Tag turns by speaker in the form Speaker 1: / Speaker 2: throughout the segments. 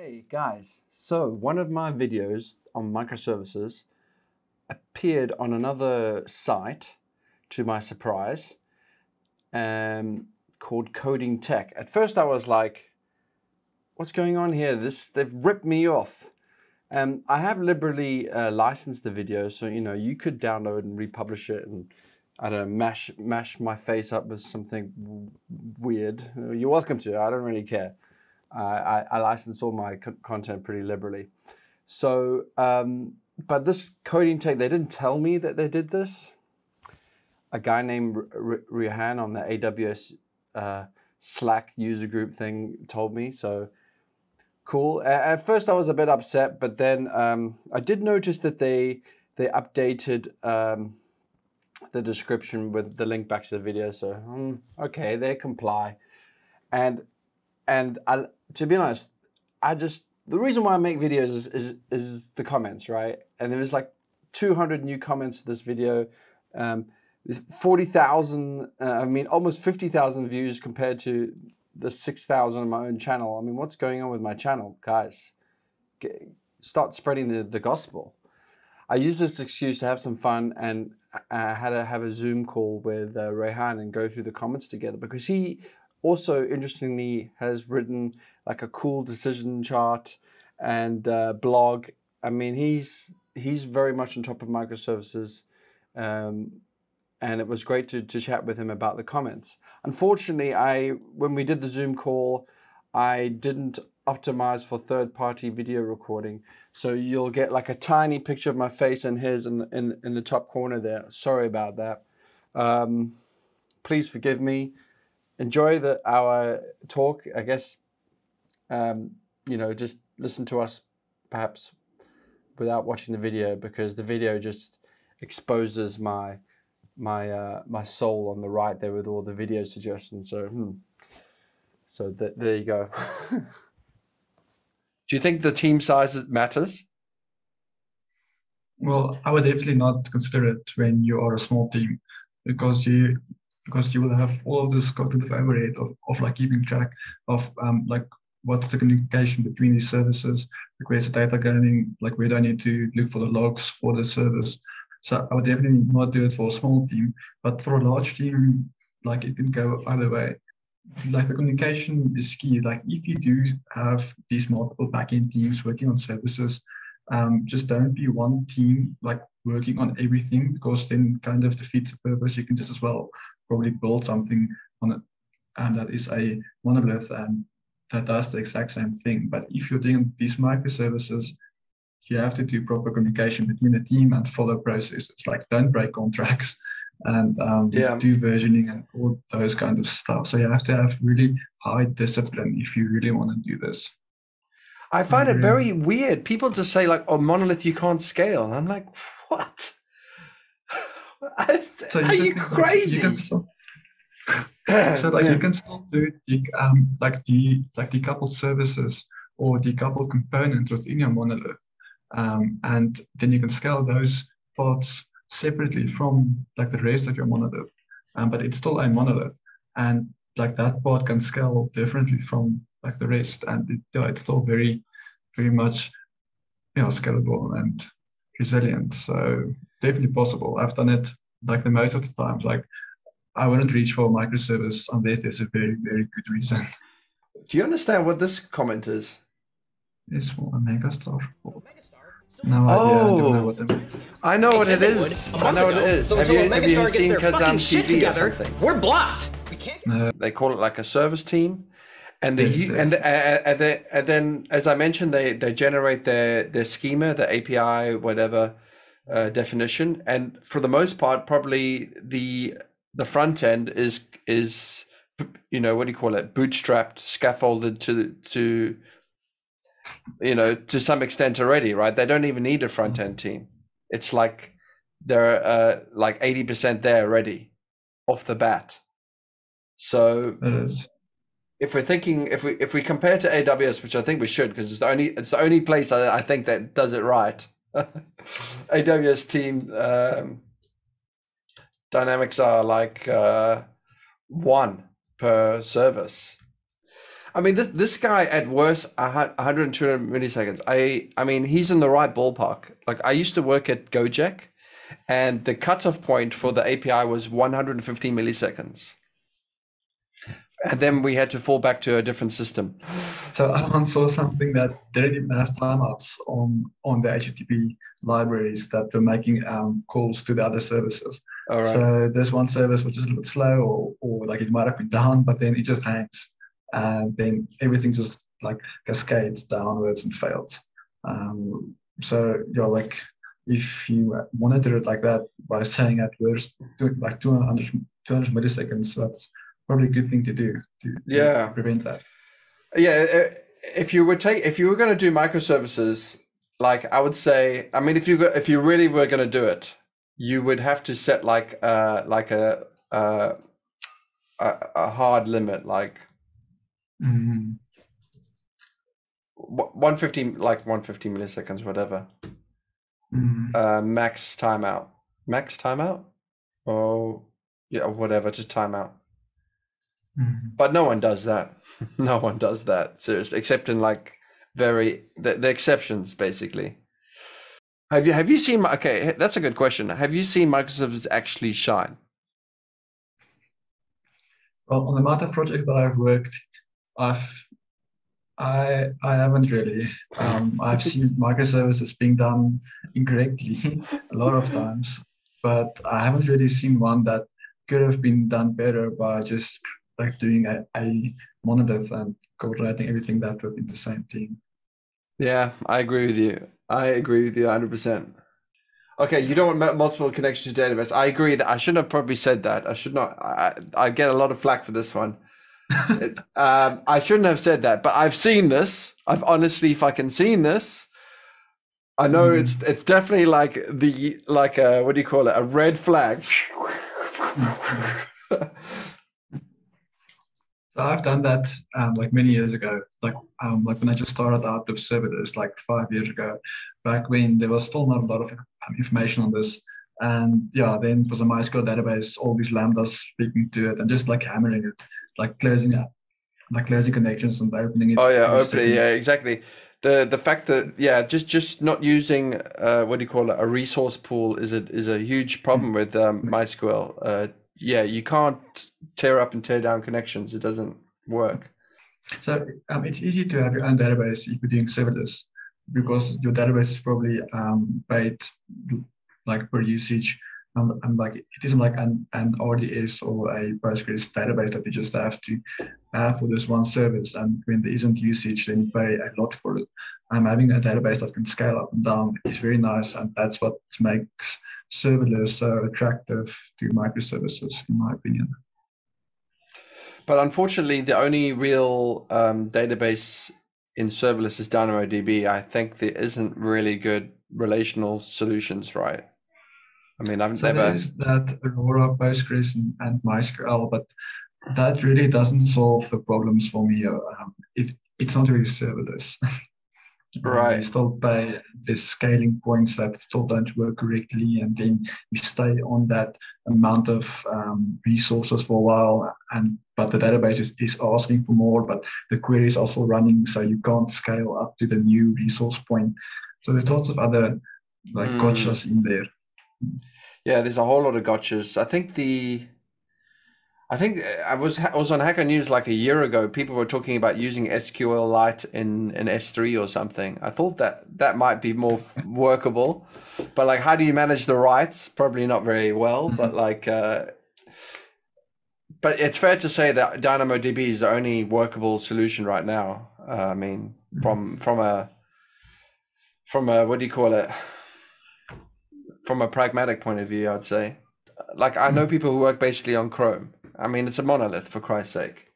Speaker 1: Hey guys, so one of my videos on microservices appeared on another site to my surprise um, called Coding Tech. At first I was like, what's going on here? This They've ripped me off. Um, I have liberally uh, licensed the video, so you know you could download and republish it and I don't know, mash, mash my face up with something weird. You're welcome to, I don't really care. I, I license all my co content pretty liberally. So, um, but this coding tech, they didn't tell me that they did this. A guy named Rehan on the AWS uh, Slack user group thing told me. So cool. At first, I was a bit upset, but then um, I did notice that they they updated um, the description with the link back to the video. So um, okay, they comply, and and I, to be honest, I just the reason why I make videos is is, is the comments, right? And there was like 200 new comments to this video. Um, 40,000, uh, I mean, almost 50,000 views compared to the 6,000 on my own channel. I mean, what's going on with my channel, guys? Get, start spreading the, the gospel. I use this excuse to have some fun and I had to have a Zoom call with uh, Rehan and go through the comments together because he also interestingly has written like a cool decision chart and uh, blog. I mean, he's he's very much on top of microservices, um, and it was great to, to chat with him about the comments. Unfortunately, I when we did the Zoom call, I didn't optimize for third-party video recording, so you'll get like a tiny picture of my face and his in the, in, in the top corner there. Sorry about that. Um, please forgive me enjoy the our talk. I guess um, you know just listen to us perhaps without watching the video because the video just exposes my my uh, my soul on the right there with all the video suggestions. So hmm. so th- there you go. Do you think the team size matters?
Speaker 2: Well, I would definitely not consider it when you are a small team because you because you will have all of this cognitive overhead of, of like keeping track of um, like what's the communication between these services, like where's the data going, like where do I need to look for the logs for the service. So I would definitely not do it for a small team, but for a large team, like it can go either way. Like the communication is key. Like if you do have these multiple backend teams working on services, um, just don't be one team like working on everything because then kind of defeats the purpose. You can just as well probably build something on it and that is a monolith and that does the exact same thing. But if you're doing these microservices, you have to do proper communication between the team and follow processes. Like don't break contracts and um, yeah. do versioning and all those kind of stuff. So you have to have really high discipline if you really want to do this.
Speaker 1: I find it very weird. People just say like, "Oh, monolith, you can't scale." I'm like, "What? so Are you crazy?" You
Speaker 2: still, so like yeah. you can still do the, um, like the like decoupled services or decoupled components within your monolith, um, and then you can scale those parts separately from like the rest of your monolith. Um, but it's still a monolith, and like that part can scale differently from like the rest, and it, yeah, it's still very, very much, you know, scalable and resilient. So definitely possible. I've done it like the most of the times. Like I wouldn't reach for a microservice unless there's a very, very good reason.
Speaker 1: Do you understand what this comment is?
Speaker 2: It's for a megastar. No oh, idea. I, what
Speaker 1: the... I know what it is. I know what it is. have you, have you seen Kazam TV together, or something?
Speaker 3: We're blocked. We can't.
Speaker 1: No. They call it like a service team. And, the, yes, and, yes. The, uh, the, and then, as I mentioned, they, they generate their, their schema, the API, whatever uh, definition. And for the most part, probably the the front end is is you know what do you call it? Bootstrapped scaffolded to to you know to some extent already right? They don't even need a front end team. It's like they're uh, like 80% there already off the bat. So
Speaker 2: it is.
Speaker 1: if we're thinking if we if we compare to aws which i think we should because it's the only it's the only place i, I think that does it right. Aws team um, dynamics are like uh, one per service. I mean, this, this guy at worst, 100 and 200 milliseconds. I, I mean, he's in the right ballpark. Like I used to work at Gojek, and the cutoff point for the API was 150 milliseconds. And then we had to fall back to a different system.
Speaker 2: So I once saw something that they didn't have timeouts on on the HTTP libraries that were making um, calls to the other services. So there's one service which is a little bit slow, or, or like it might have been down, but then it just hangs, and then everything just like cascades downwards and fails. Um, so you're like if you monitor it like that by saying at worst like 200, 200 milliseconds, that's probably a good thing to do to,
Speaker 1: yeah
Speaker 2: to prevent that.
Speaker 1: Yeah, uh, if you were take if you were going to do microservices, like I would say, I mean, if you if you really were going to do it, you would have to set like uh like a uh, a, a hard limit, like.
Speaker 2: Mm-hmm.
Speaker 1: 150 like 150 milliseconds whatever
Speaker 2: Mm.
Speaker 1: Uh, max timeout. Max timeout? Oh, yeah, whatever. Just timeout.
Speaker 2: Mm.
Speaker 1: But no one does that. no one does that. Seriously, except in like very the, the exceptions, basically. Have you have you seen? Okay, that's a good question. Have you seen microservices actually shine?
Speaker 2: Well, on the Mata project that I've worked, I've I I haven't really. Um, I've seen microservices being done incorrectly a lot of times, but I haven't really seen one that could have been done better by just like doing a, a monolith and coordinating everything that within the same team.
Speaker 1: Yeah, I agree with you. I agree with you 100%. Okay, you don't want multiple connections to database. I agree that I shouldn't have probably said that. I should not. I, I get a lot of flack for this one. um, I shouldn't have said that, but I've seen this. I've honestly fucking seen this. I know mm. it's it's definitely like the like a what do you call it a red flag.
Speaker 2: I've done that um, like many years ago, like um, like when I just started out with serverless like five years ago, back when there was still not a lot of information on this. And yeah, then for the MySQL database, all these lambdas speaking to it and just like hammering it like closing up, like closing connections and opening it.
Speaker 1: Oh yeah, opening. Yeah, exactly. The the fact that yeah, just just not using uh, what do you call it a resource pool is a is a huge problem with um, MySQL. Uh, yeah, you can't tear up and tear down connections. It doesn't work.
Speaker 2: So um, it's easy to have your own database if you're doing serverless because your database is probably um, paid like per usage and, like it isn't like an, an RDS or a Postgres database that you just have to have for this one service. And when there isn't usage, then you pay a lot for it. I'm having a database that can scale up and down is very nice, and that's what makes serverless so attractive to microservices, in my opinion.
Speaker 1: But unfortunately, the only real um, database in serverless is DynamoDB. I think there isn't really good relational solutions, right? I mean, I've
Speaker 2: so
Speaker 1: never.
Speaker 2: There's that Aurora, Postgres, and, and MySQL, but that really doesn't solve the problems for me. Um, it, it's not really serverless.
Speaker 1: right.
Speaker 2: You still pay the scaling points that still don't work correctly, and then you stay on that amount of um, resources for a while. And but the database is, is asking for more, but the query is also running, so you can't scale up to the new resource point. So there's lots of other like mm. gotchas in there.
Speaker 1: Yeah, there's a whole lot of gotchas. I think the, I think I was I was on Hacker News like a year ago. People were talking about using SQLite in in S3 or something. I thought that that might be more workable, but like, how do you manage the writes? Probably not very well. Mm-hmm. But like, uh, but it's fair to say that DynamoDB is the only workable solution right now. Uh, I mean, mm-hmm. from from a from a what do you call it? From a pragmatic point of view, I'd say. Like I know hmm. people who work basically on Chrome. I mean, it's a monolith for Christ's sake.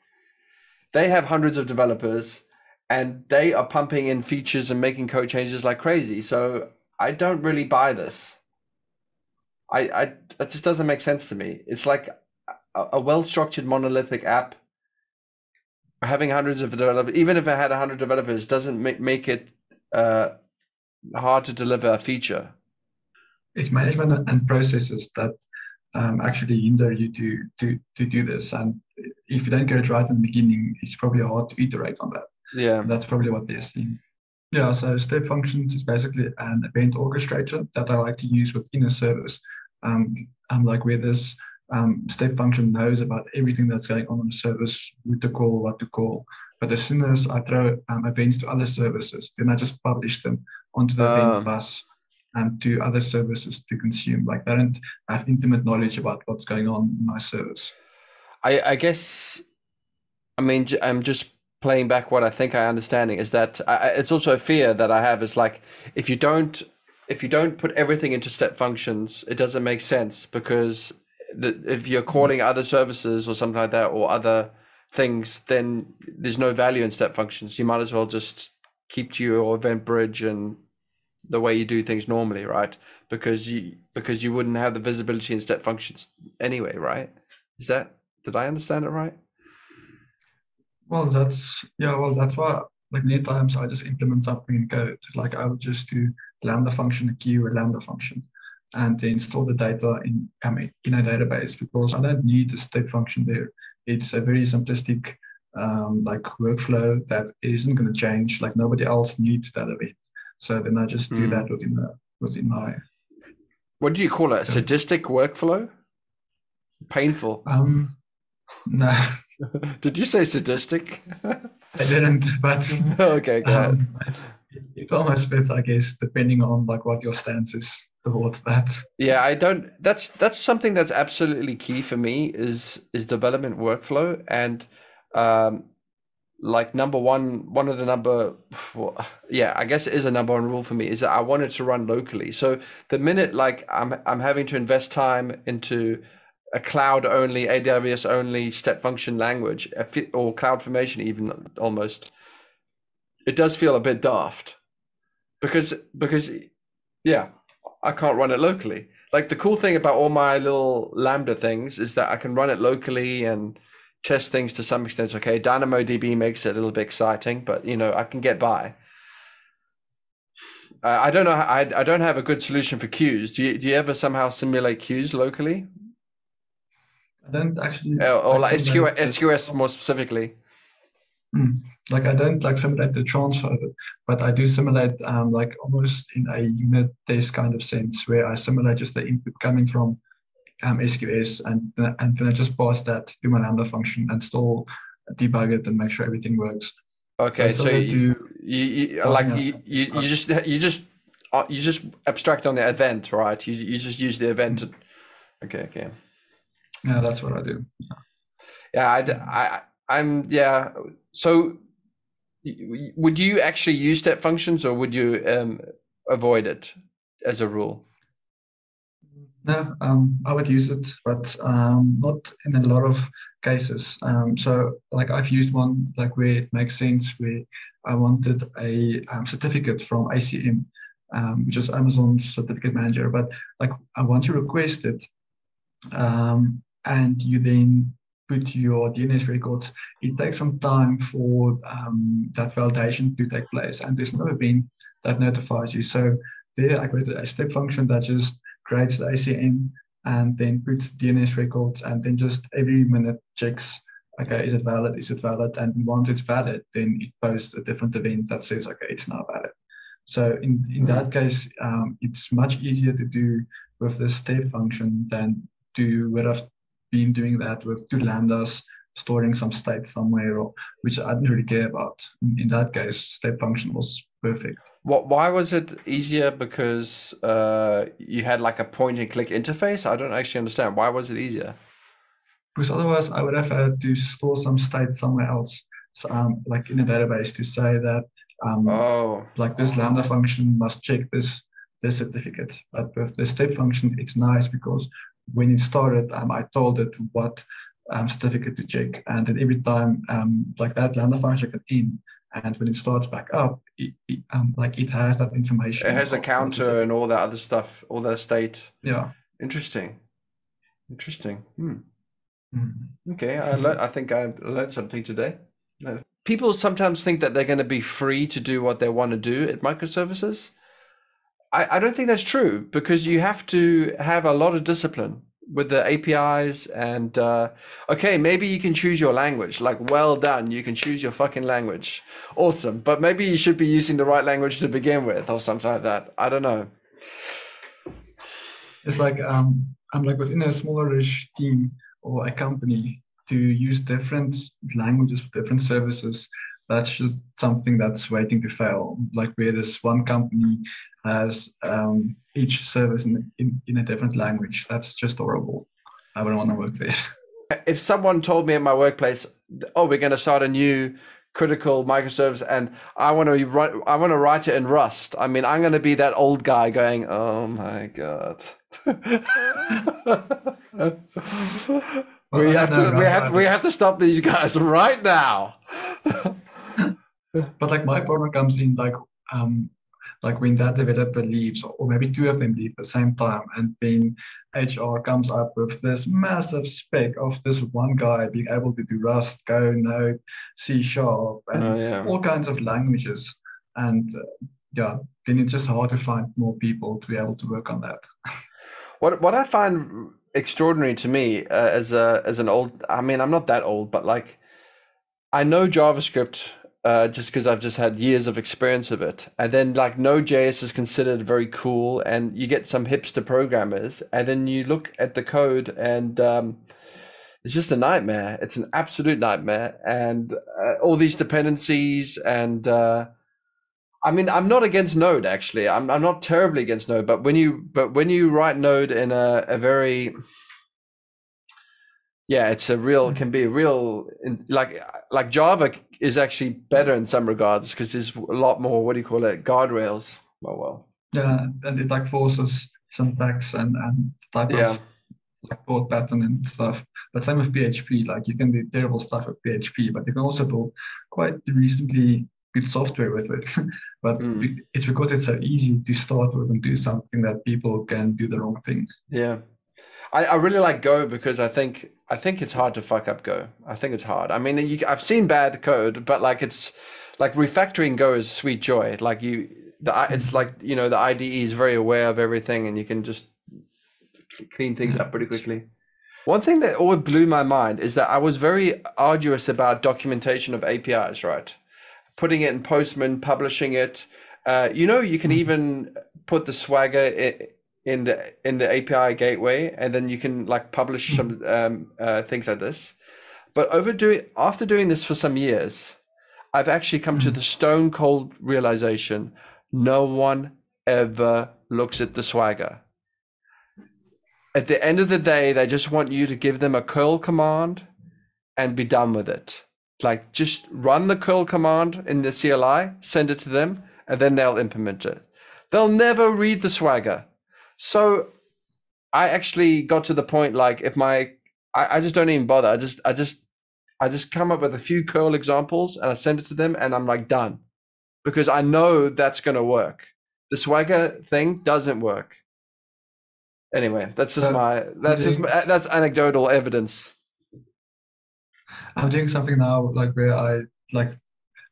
Speaker 1: They have hundreds of developers, and they are pumping in features and making code changes like crazy. So I don't really buy this. I, I it just doesn't make sense to me. It's like a, a well-structured monolithic app having hundreds of developers, even if it had hundred developers, doesn't make make it uh, hard to deliver a feature
Speaker 2: it's management and processes that um, actually hinder you to to to do this. And if you don't get it right in the beginning, it's probably hard to iterate on that.
Speaker 1: Yeah.
Speaker 2: That's probably what they're seeing. Yeah, so step functions is basically an event orchestrator that I like to use within a service. Um, and like where this um, step function knows about everything that's going on in the service, who to call, what to call. But as soon as I throw um, events to other services, then I just publish them onto the event
Speaker 1: Um.
Speaker 2: bus and to other services to consume. Like they don't have intimate knowledge about what's going on in my service.
Speaker 1: I, I guess, I mean, I'm just playing back what I think I understanding is that I, I- it's also a fear that I have is like if you don't if you don't put everything into step functions, it doesn't make sense because the, if you're calling mm-hmm. other services or something like that or other things, then there's no value in step functions. You might as well just keep to your event bridge and the way you do things normally, right? Because you because you wouldn't have the visibility in step functions anyway, right? Is that did I understand it right?
Speaker 2: Well, that's yeah. Well, that's why like many times I just implement something in code. Like I would just do lambda function a queue lambda function, and then store the data in um, in a database because I don't need a step function there. It's a very simplistic um, like workflow that isn't going to change. Like nobody else needs that event. So then I just do
Speaker 1: Mm.
Speaker 2: that within the within my
Speaker 1: What do you call it? Sadistic workflow? Painful.
Speaker 2: um. No,
Speaker 1: Did you say sadistic?
Speaker 2: I didn't. But
Speaker 1: okay, go ahead.
Speaker 2: um, it almost fits, I guess, depending on like what your stance is towards that.
Speaker 1: Yeah, I don't. That's that's something that's absolutely key for me is is development workflow and um, like number one, one of the number, well, yeah, I guess it is a number one rule for me is that I want it to run locally. So the minute like I'm I'm having to invest time into a cloud only, AWS only step function language or cloud formation even almost, it does feel a bit daft because because yeah, I can't run it locally. Like the cool thing about all my little Lambda things is that I can run it locally and test things to some extent. Okay, DynamoDB makes it a little bit exciting, but you know I can get by. Uh, I don't know. I I don't have a good solution for queues. Do you do you ever somehow simulate queues locally,
Speaker 2: I don't actually
Speaker 1: Uh, or like SQS, SQS more specifically?
Speaker 2: like I don't like simulate the transfer but I do simulate um, like almost in a unit test kind of sense where I simulate just the input coming from um, SQS and and then I just pass that to my lambda function and still debug it and make sure everything works.
Speaker 1: Okay,
Speaker 2: so
Speaker 1: so you,
Speaker 2: do
Speaker 1: you, you like you, you, you just you just uh, you just abstract on the event, right? You you just use the event. To, okay, okay.
Speaker 2: yeah, that's what I do.
Speaker 1: Yeah, I, I I'm yeah. So, would you actually use step functions or would you um, avoid it as a rule?
Speaker 2: No, um, I would use it, but um, not in a lot of cases. Um, so, like I've used one like where it makes sense, where I wanted a um, certificate from ACM, um, which is Amazon Certificate Manager. But like once you request it, um, and you then put your DNS records, it takes some time for that validation to take place, and there's no event that notifies you. So there, I created a step function that just creates the ACM and then puts DNS records and then just every minute checks, okay, is it valid? Is it valid? And once it's valid, then it posts a different event that says, okay, it's now valid. So in, in that case, um, it's much easier to do with the step function than to would have been doing that with two lambdas storing some state somewhere, or which I didn't really care about. In, that case, step function was perfect.
Speaker 1: What? Why was it easier? Because uh, you had like a point and click interface. I don't actually understand. Why was it easier?
Speaker 2: because otherwise I would have had to store some state somewhere else, so, um, like in a database to say that um,
Speaker 1: Oh,
Speaker 2: like this lambda function must check this this certificate. But with the step function, it's nice because when it started, um, I told it what um, certificate to check, and then every time um, like that lambda function can in, and when it starts back up, it, it, um, like it has that information.
Speaker 1: it has a counter and all that other stuff, all that state.
Speaker 2: Yeah.
Speaker 1: Interesting. Interesting. Hmm.
Speaker 2: Mhm.
Speaker 1: Okay, I learned, I think I learned something today. No. People sometimes think that they're going to be free to do what they want to do at microservices. I, I don't think that's true because you have to have a lot of discipline with the APIs and uh, okay, maybe you can choose your language. Like, well done, you can choose your fucking language. Awesome, but maybe you should be using the right language to begin with, or something like that. I don't know.
Speaker 2: It's like um, I'm like within a smallerish team or a company to use different languages for different services that's just something that's waiting to fail. Like where this one company has um, each service in, in, in a different language. That's just horrible. I wouldn't want to work there.
Speaker 1: If someone told me in my workplace, "Oh, we're going to start a new critical microservice and I want to run, I want to write it in Rust," I mean, I'm going to be that old guy going, "Oh my god." we have to, we have, we have to stop these guys right now.
Speaker 2: but like my problem comes in like um like when that developer leaves or maybe two of them leave at the same time and then hr comes up with this massive spec of this one guy being able to do rust go node c sharp and oh, yeah. all kinds of languages and uh, yeah then it's just hard to find more people to be able to work on that
Speaker 1: what what i find extraordinary to me uh, as a as an old i mean i'm not that old but like i know javascript uh, just because I've just had years of experience of it. And then like Node.js is considered very cool, and you get some hipster programmers, and then you look at the code, and um, it's just a nightmare. It's an absolute nightmare, and uh, all these dependencies, and uh, I mean, I'm not against Node actually. I'm I'm not terribly against Node, but when you but when you write Node in a, a very yeah, it's a real hmm. can be a real like like Java is actually better in some regards because there's a lot more what do you call it guardrails. Oh well.
Speaker 2: Yeah, and it like forces syntax and and type yeah. of like code pattern and stuff. But same with PHP, like you can do terrible stuff with PHP, but you can also build quite reasonably good software with it. but mm. it's because it's so easy to start with and do something that people can do the wrong thing.
Speaker 1: Yeah. I, I really like Go because I think I think it's hard to fuck up Go. I think it's hard. I mean, you, I've seen bad code, but like it's like refactoring Go is sweet joy. Like you, the it's like you know the IDE is very aware of everything, and you can just clean things up pretty quickly. One thing that always blew my mind is that I was very arduous about documentation of APIs, right? Putting it in Postman, publishing it. Uh, you know, you can mm-hmm. even put the Swagger in the in the API gateway, and then you can like publish some hmm. um, uh, things like this. But over doing after doing this for some years, I've actually come to hmm. the stone cold realization: no one ever looks at the swagger. At the end of the day, they just want you to give them a curl command and be done with it. Like just run the curl command in the CLI, send it to them, and then they'll implement it. They'll never read the swagger so I actually got to the point like if my I, I just don't even bother. I just I just I just come up with a few curl examples and I send it to them and I'm like done. Because I know that's gonna work. The swagger thing doesn't work. Anyway, that's just my that's just that's anecdotal evidence.
Speaker 2: I'm doing something now like where I like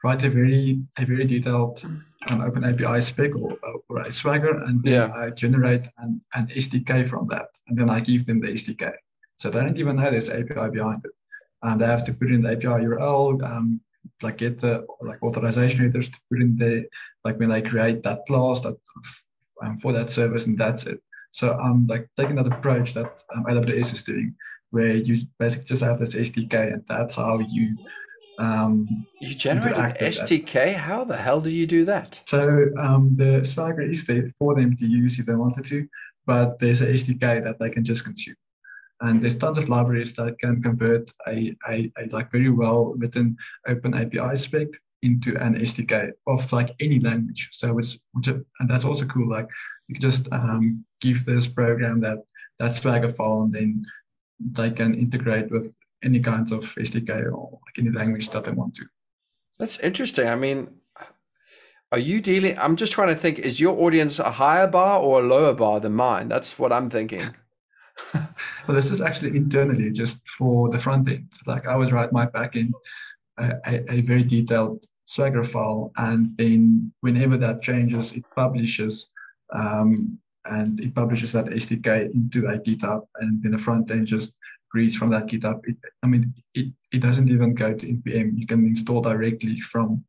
Speaker 2: write a very a very detailed an open API spec or, or a Swagger, and then yeah. I generate an, an SDK from that, and then I give them the SDK. So they don't even know there's API behind it. And they have to put in the API URL, um, like get the like authorization headers to put in the like when they create that class that um, for that service, and that's it. So I'm like taking that approach that um, AWS is doing, where you basically just have this SDK, and that's how you um,
Speaker 1: you generate an SDK? How the hell do you do that?
Speaker 2: So um, the Swagger is there for them to use if they wanted to, but there's an SDK that they can just consume. And there's tons of libraries that can convert a, a, a like very well written open API spec into an SDK of like any language. So it's which and that's also cool. Like you can just um, give this program that that Swagger file, and then they can integrate with any kinds of SDK or like any language that they want to.
Speaker 1: That's interesting. I mean, are you dealing? I'm just trying to think. Is your audience a higher bar or a lower bar than mine? That's what I'm thinking.
Speaker 2: well, this is actually internally just for the front end. Like I would write my backend a, a, a very detailed Swagger file, and then whenever that changes, it publishes um, and it publishes that SDK into a GitHub, and then the front end just reads from that GitHub. It, I mean, it, it doesn't even go to npm. You can install directly from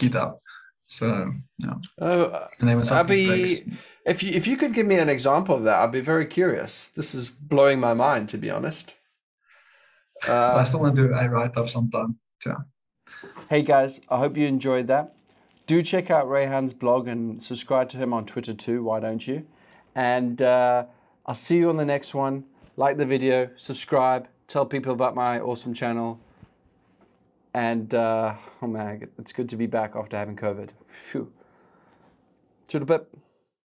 Speaker 2: GitHub. So yeah.
Speaker 1: Oh,
Speaker 2: And then
Speaker 1: I'd
Speaker 2: something breaks,
Speaker 1: be if you if you could give me an example of that, I'd be very curious. This is blowing my mind, to be honest.
Speaker 2: I
Speaker 1: Uh,
Speaker 2: still want to do a write up sometime. So
Speaker 1: hey guys, I hope you enjoyed that. Do check out Rehan's blog and subscribe to him on Twitter too. Why don't you? And uh, I'll see you on the next one. Like the video, subscribe, tell people about my awesome channel. And uh, oh man, it's good to be back after having COVID. Phew. To bit.